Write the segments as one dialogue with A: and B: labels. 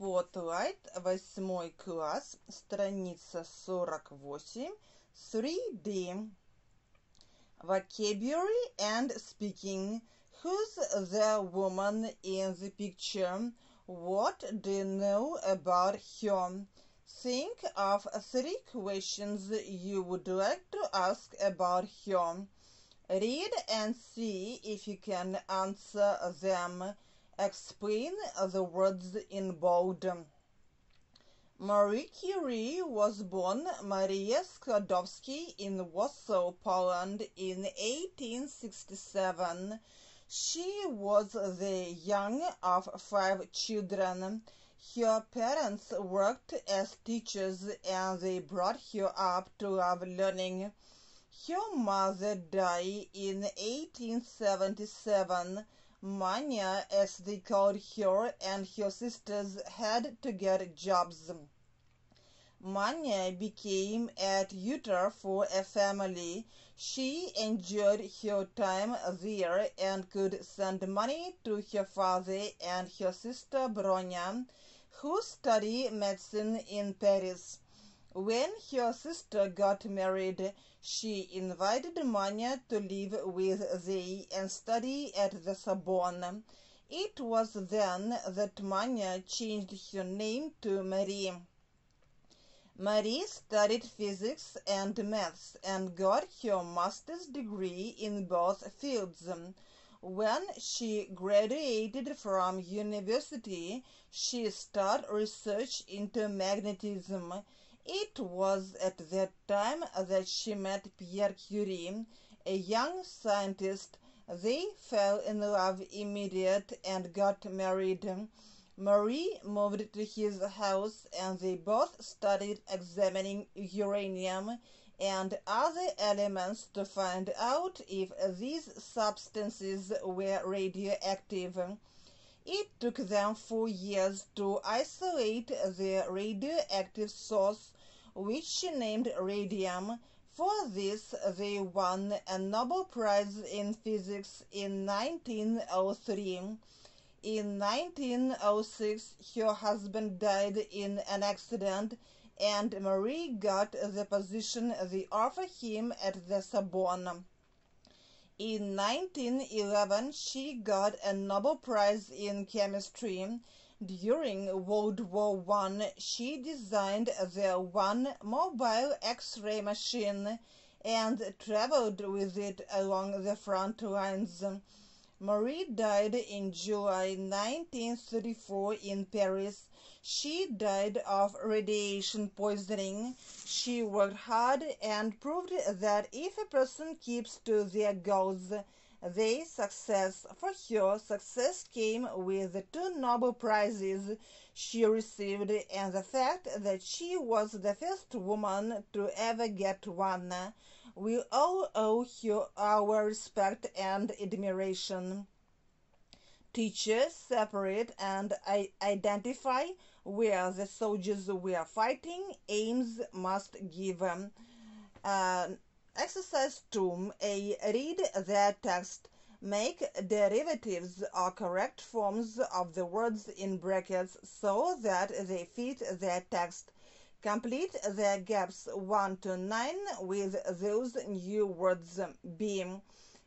A: Spotlight, восьмой класс, страница 48, 3D. Vocabulary and speaking. Who's the woman in the picture? What do you know about her? Think of three questions you would like to ask about her. Read and see if you can answer them. Explain the words in bold. Marie Curie was born Maria Skłodowska in Warsaw, Poland in 1867. She was the young of five children. Her parents worked as teachers and they brought her up to love learning. Her mother died in 1877. Mania, as they called her, and her sisters had to get jobs. Mania became a tutor for a family. She enjoyed her time there and could send money to her father and her sister Bronia, who studied medicine in Paris. When her sister got married, she invited Manya to live with they and study at the Sorbonne. It was then that Manya changed her name to Marie. Marie studied physics and maths and got her master's degree in both fields. When she graduated from university, she started research into magnetism. It was at that time that she met Pierre Curie, a young scientist. They fell in love immediately and got married. Marie moved to his house and they both started examining uranium and other elements to find out if these substances were radioactive. It took them four years to isolate the radioactive source, which she named radium. For this, they won a Nobel Prize in Physics in 1903. In 1906, her husband died in an accident, and Marie got the position they offered him at the Sorbonne. In 1911, she got a Nobel Prize in Chemistry. During World War One, she designed the one mobile X-ray machine and traveled with it along the front lines. Marie died in July 1934 in Paris. She died of radiation poisoning. She worked hard and proved that if a person keeps to their goals, they success. For her, success came with the two Nobel Prizes she received and the fact that she was the first woman to ever get one. We all owe you our respect and admiration. Teachers separate and identify where the soldiers were fighting. Aims must give. Uh, exercise 2. A. Read the text. Make derivatives or correct forms of the words in brackets so that they fit the text. Complete the gaps 1 to 9 with those new words. B.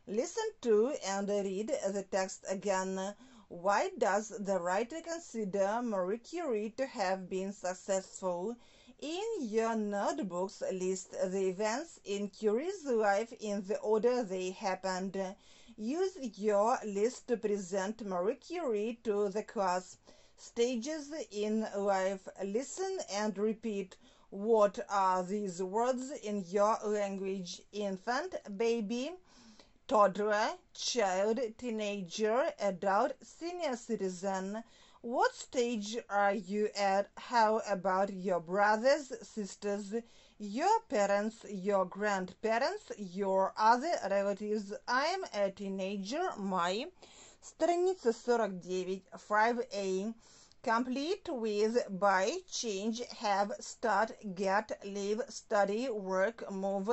A: Listen to and read the text again. Why does the writer consider Marie Curie to have been successful? In your notebooks, list the events in Curie's life in the order they happened. Use your list to present Marie Curie to the class. Stages in life. Listen and repeat. What are these words in your language? Infant, baby, toddler, child, teenager, adult, senior citizen. What stage are you at? How about your brothers, sisters, your parents, your grandparents, your other relatives? I'm a teenager. My страница 49, 5a. Complete with buy, change, have, start, get, live, study, work, move.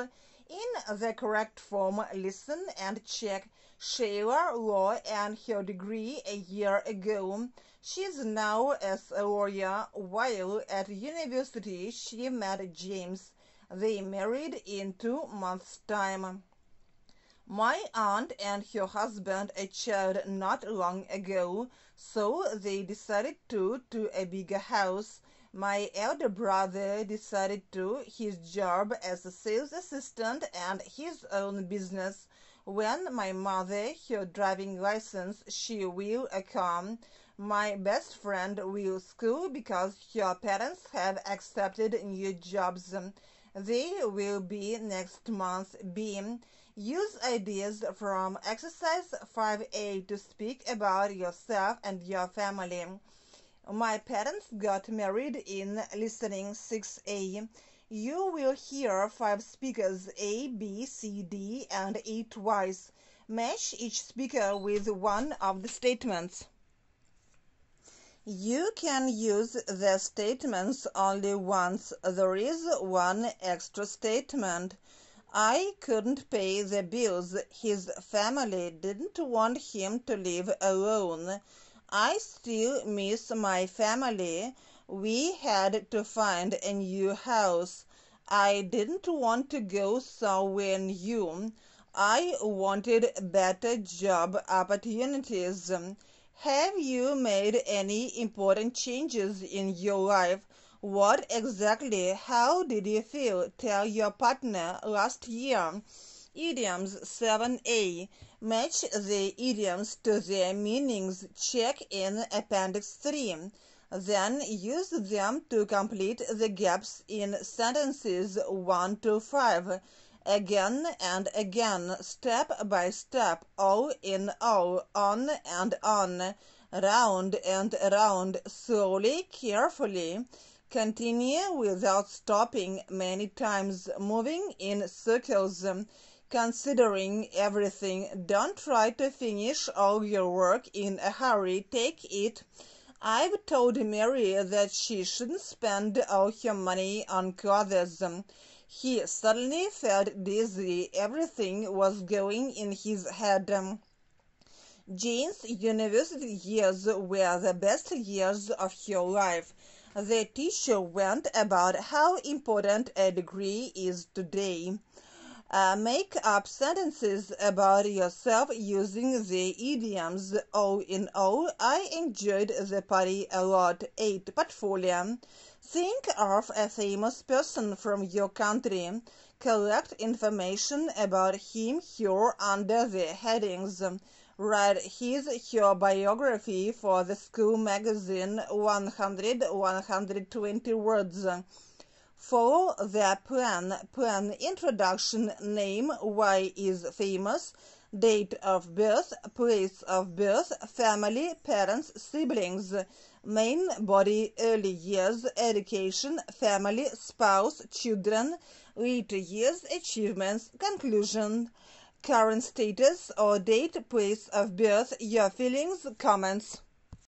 A: In the correct form, listen and check. Shaler Law and her degree a year ago. She is now as a lawyer. While at university, she met James. They married in two months' time. My aunt and her husband a child not long ago, so they decided to to a bigger house. My elder brother decided to his job as a sales assistant and his own business. When my mother her driving license she will come. My best friend will school because her parents have accepted new jobs. They will be next month. B. Use ideas from exercise 5A to speak about yourself and your family. My parents got married in listening 6A. You will hear five speakers A, B, C, D, and E twice. Match each speaker with one of the statements. You can use the statements only once. There is one extra statement. I couldn't pay the bills. His family didn't want him to live alone. I still miss my family. We had to find a new house. I didn't want to go somewhere new. I wanted better job opportunities. Have you made any important changes in your life? What exactly, how did you feel? Tell your partner last year. Idioms 7a. Match the idioms to their meanings. Check in Appendix 3. Then use them to complete the gaps in sentences 1 to 5. Again and again, step by step, all in all, on and on, round and round, slowly, carefully. Continue without stopping many times, moving in circles, considering everything. Don't try to finish all your work in a hurry. Take it. I've told Mary that she shouldn't spend all her money on clothes. He suddenly felt dizzy. Everything was going in his head. Jane's university years were the best years of her life. The teacher went about how important a degree is today. Uh, make up sentences about yourself using the idioms. All in all, I enjoyed the party a lot. 8. Portfolio. Think of a famous person from your country. Collect information about him here under the headings. Write his her biography for the school magazine 100 120 words. Follow the plan. Plan introduction name why is famous date of birth, place of birth, family, parents, siblings, main body, early years, education, family, spouse, children, later years, achievements, conclusion current status or date, place of birth, your feelings, comments.